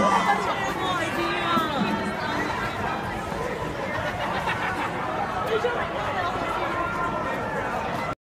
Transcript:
哎呀？